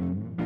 you